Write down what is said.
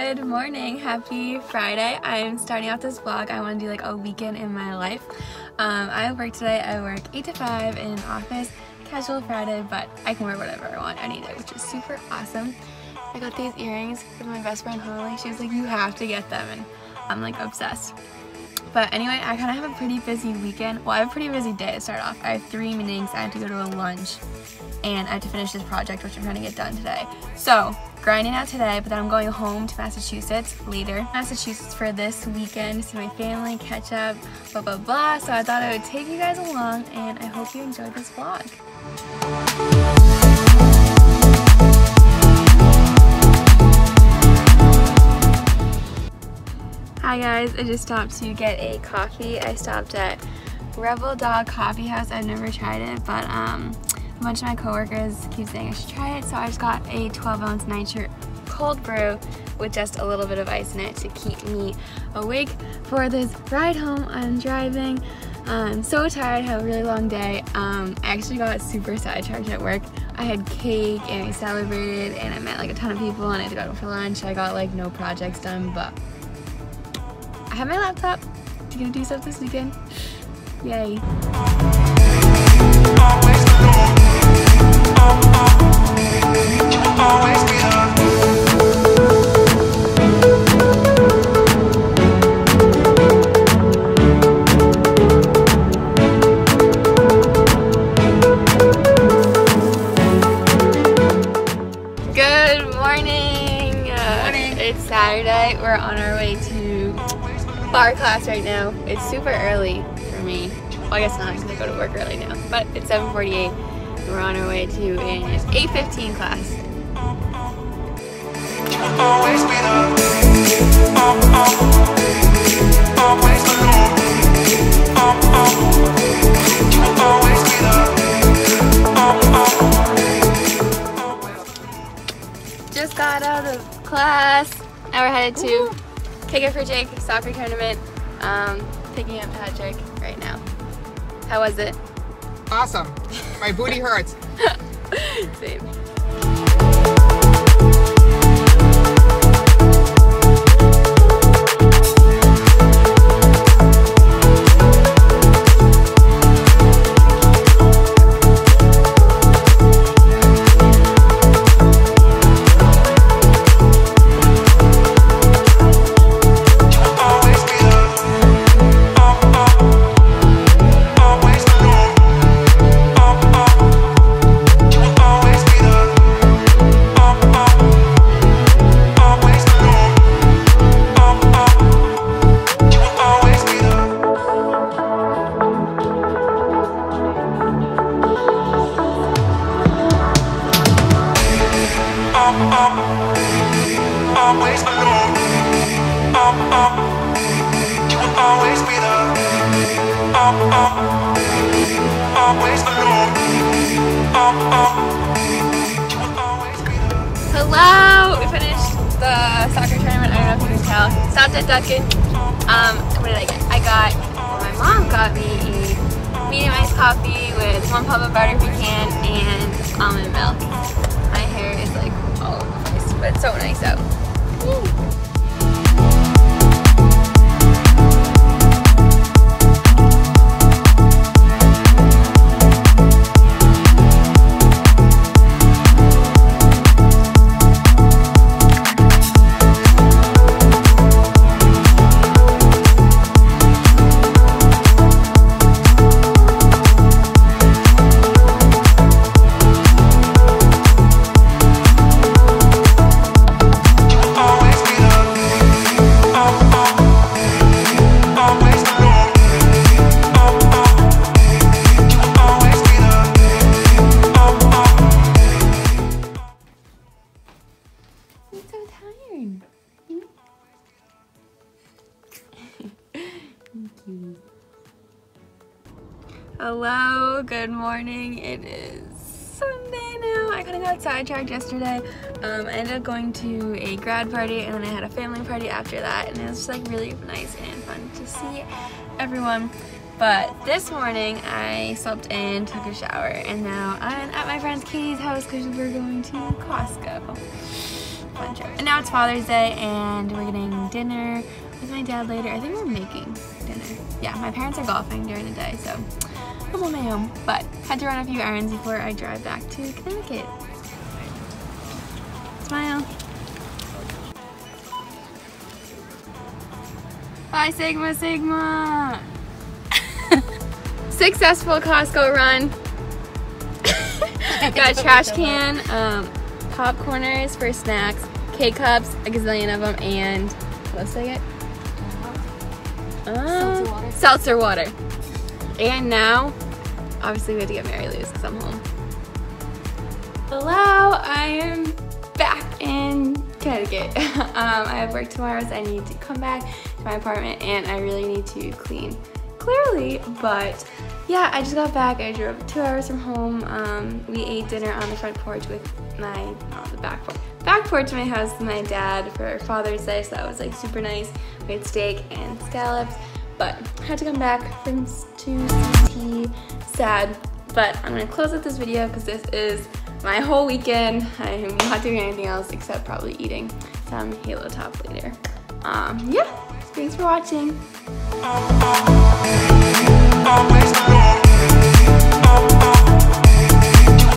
Good morning, happy Friday. I'm starting off this vlog. I want to do like a weekend in my life. Um, I work today, I work 8 to 5 in office, casual Friday, but I can wear whatever I want any day, which is super awesome. I got these earrings with my best friend Holly. She was like, you have to get them, and I'm like obsessed. But anyway, I kind of have a pretty busy weekend. Well, I have a pretty busy day to start off. I have three meetings, I have to go to a lunch, and I have to finish this project, which I'm trying to get done today. So, grinding out today, but then I'm going home to Massachusetts later. Massachusetts for this weekend, see my family, catch up, blah, blah, blah. So I thought I would take you guys along, and I hope you enjoyed this vlog. Hi guys, I just stopped to get a coffee. I stopped at Rebel Dog Coffee House. I've never tried it, but um, a bunch of my coworkers keep saying I should try it, so I just got a 12 ounce nitro cold brew with just a little bit of ice in it to keep me awake for this ride home. I'm driving. I'm so tired, I had a really long day. Um, I actually got super sidetracked at work. I had cake and we celebrated and I met like a ton of people and I had to go out for lunch. I got like no projects done, but I have my laptop. I'm gonna do stuff this weekend. Yay. Good morning. Good morning. It's Saturday. We're on our way to barre class right now. It's super early for me. Well, I guess not because I go to work early now. But it's 7:48. We're on our way to an 8:15 class. Just got out of class. Now we're headed to Kick It for Jake soccer tournament. Um, picking up Patrick right now. How was it? Awesome. My booty hurts. Same. Hello! We finished the soccer tournament. I don't know if you can tell. Stopped at Dunkin'. Um, what did I get? I got, well, my mom got me a medium iced coffee with one pump of butter pecan and almond milk. My hair is like but it's so nice out. Hello, good morning. It is Sunday now. I kind of got sidetracked yesterday. Um, I ended up going to a grad party and then I had a family party after that, and it was just like really nice and fun to see everyone. But this morning I slept in, took a shower, and now I'm at my friend Katie's house because we're going to Costco. And now it's Father's Day and we're getting dinner with my dad later. I think we're making dinner. Yeah, my parents are golfing during the day, so I'm on my. But had to run a few errands before I drive back to Connecticut. Smile. Bye, Sigma Sigma! Successful Costco run. Got a trash can, um, popcorners for snacks, K-Cups, a gazillion of them, and what else did I get? Uh, Seltzer water. Seltzer water. And now, obviously we have to get Mary Lou's because I'm home. Hello, I am back in Connecticut. um, I have work tomorrow, so I need to come back to my apartment and I really need to clean clearly, but yeah, I just got back. I drove two hours from home. Um, we ate dinner on the front porch with my, on the back porch, back porch of my house with my dad for Father's Day, so that was like super nice. We had steak and scallops, but I had to come back from to CT, sad. But I'm gonna close out this video because this is my whole weekend. I'm not doing anything else except probably eating some Halo Top later. Um, yeah, thanks for watching.